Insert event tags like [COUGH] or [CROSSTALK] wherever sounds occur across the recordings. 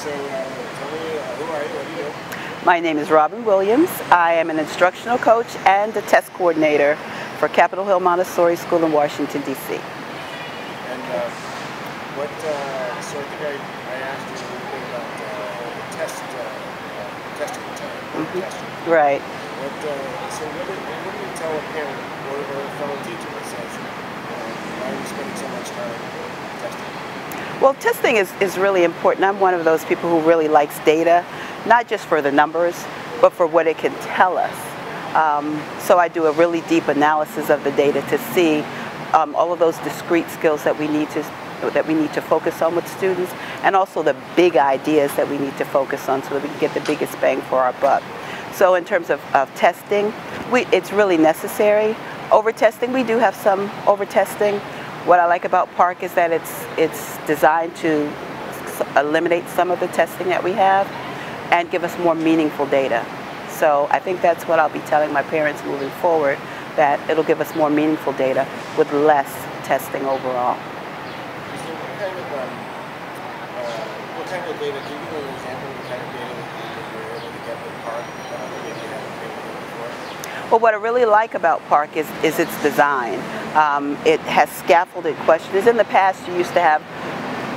So, uh, tell me, uh, who are you? What do you do? My name is Robin Williams. I am an instructional coach and a test coordinator for Capitol Hill Montessori School in Washington, D.C. And uh, what, uh, so I think I, I asked you a little bit about uh, test, uh, uh, testing time, Mhm. testing. Right. What, uh, so what do, what do you tell a parent or, or a fellow teacher that says, uh, why are you spending so much time testing? Well, testing is, is really important. I'm one of those people who really likes data, not just for the numbers, but for what it can tell us. Um, so I do a really deep analysis of the data to see um, all of those discrete skills that we need to that we need to focus on with students, and also the big ideas that we need to focus on so that we can get the biggest bang for our buck. So in terms of, of testing, we, it's really necessary. Over testing, we do have some over testing. What I like about PARCC is that it's, it's designed to eliminate some of the testing that we have and give us more meaningful data. So I think that's what I'll be telling my parents moving forward, that it'll give us more meaningful data with less testing overall. So what kind of, um, uh, what kind of data, can you give me an example of the kind of data that you were able to get with PARCC uh, that maybe you haven't been able to get before? Well, what I really like about PARCC is, is its design. Um, it has scaffolded questions. In the past, you used to have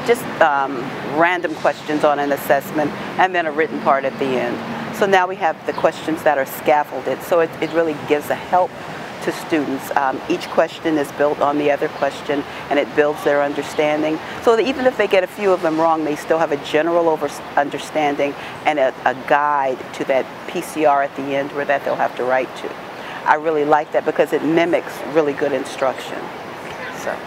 just um, random questions on an assessment and then a written part at the end. So now we have the questions that are scaffolded. So it, it really gives a help to students. Um, each question is built on the other question and it builds their understanding. So even if they get a few of them wrong, they still have a general understanding and a, a guide to that PCR at the end where that they'll have to write to. I really like that because it mimics really good instruction. So.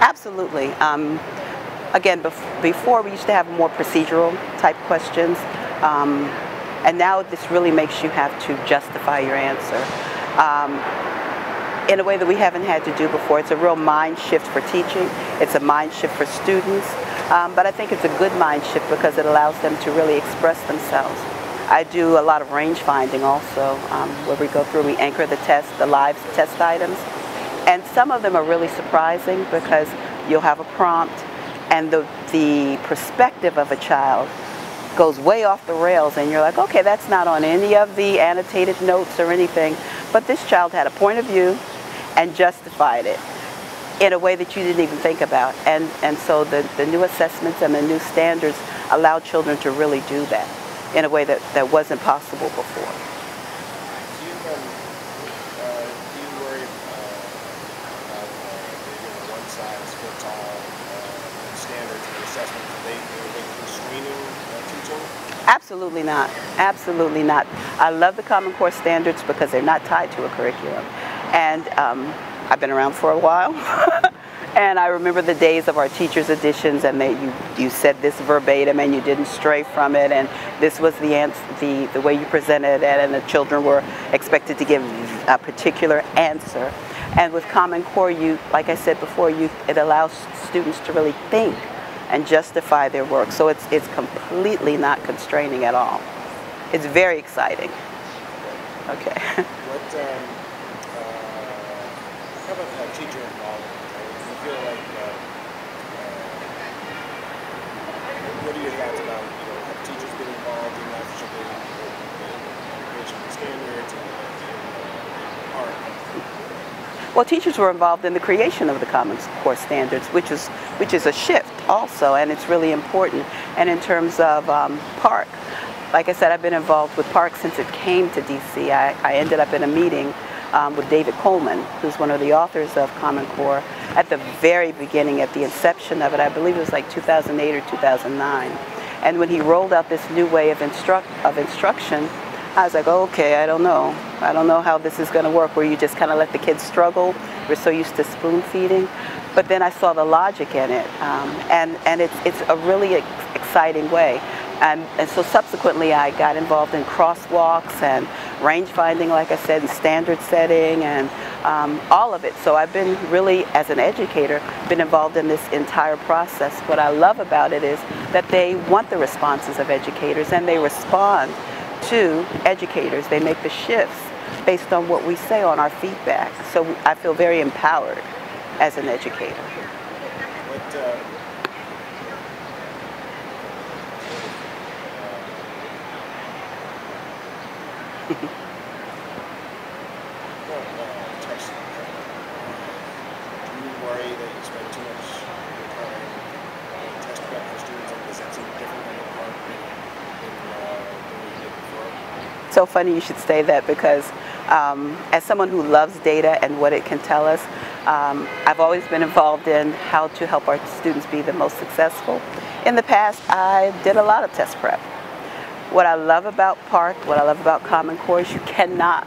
Absolutely. Um, again, bef- before we used to have more procedural type questions, um, and now this really makes you have to justify your answer um, in a way that we haven't had to do before. It's a real mind shift for teaching. It's a mind shift for students. Um, but I think it's a good mind shift because it allows them to really express themselves. I do a lot of range finding also, um, where we go through, we anchor the test, the live test items. And some of them are really surprising because you'll have a prompt and the, the perspective of a child goes way off the rails and you're like, okay, that's not on any of the annotated notes or anything. But this child had a point of view and justified it in a way that you didn't even think about. And, and so the, the new assessments and the new standards allow children to really do that in a way that, that wasn't possible before. Absolutely not. Absolutely not. I love the Common Core standards because they're not tied to a curriculum. And um, I've been around for a while. [LAUGHS] and I remember the days of our teacher's editions and they, you, you said this verbatim and you didn't stray from it and this was the, ans- the, the way you presented it and the children were expected to give a particular answer. And with Common Core, you, like I said before, you, it allows students to really think and justify their work. So it's, it's completely not constraining at all. It's very exciting. Okay. [LAUGHS] What, um, how about uh, teacher involvement? Do you feel like, uh, uh, what are your thoughts about, you know, have teachers get involved in the creation standards and, and, uh, art? Well, teachers were involved in the creation of the Common Core standards, which is which is a shift also, and it's really important. And in terms of um, PARCC, like I said, I've been involved with PARCC since it came to DC. I, I ended up in a meeting um, with David Coleman, who's one of the authors of Common Core, at the very beginning, at the inception of it. I believe it was like 2008 or 2009. And when he rolled out this new way of instruct of instruction, I was like, okay, I don't know. I don't know how this is going to work where you just kind of let the kids struggle. We're so used to spoon feeding. But then I saw the logic in it. Um, and and it's, it's a really ex- exciting way. And, and so subsequently I got involved in crosswalks and range finding, like I said, and standard setting and um, all of it. So I've been really, as an educator, been involved in this entire process. What I love about it is that they want the responses of educators and they respond to educators. They make the shifts based on what we say on our feedback. So I feel very empowered as an educator. Uh, well, uh, text, do you worry that you spend too much time on test prep for students, and does that seem different than what Mark did than, uh, than we did before? [LAUGHS] So funny you should say that because um, as someone who loves data and what it can tell us, um, I've always been involved in how to help our students be the most successful. In the past, I did a lot of test prep. What I love about PARCC, what I love about Common Core is you cannot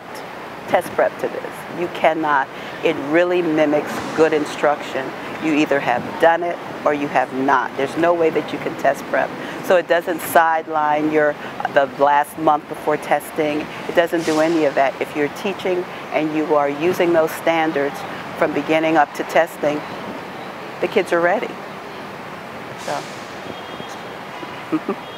test prep to this. You cannot. It really mimics good instruction. You either have done it or you have not. There's no way that you can test prep. So it doesn't sideline your the last month before testing. It doesn't do any of that. If you're teaching and you are using those standards from beginning up to testing, the kids are ready. So. [LAUGHS]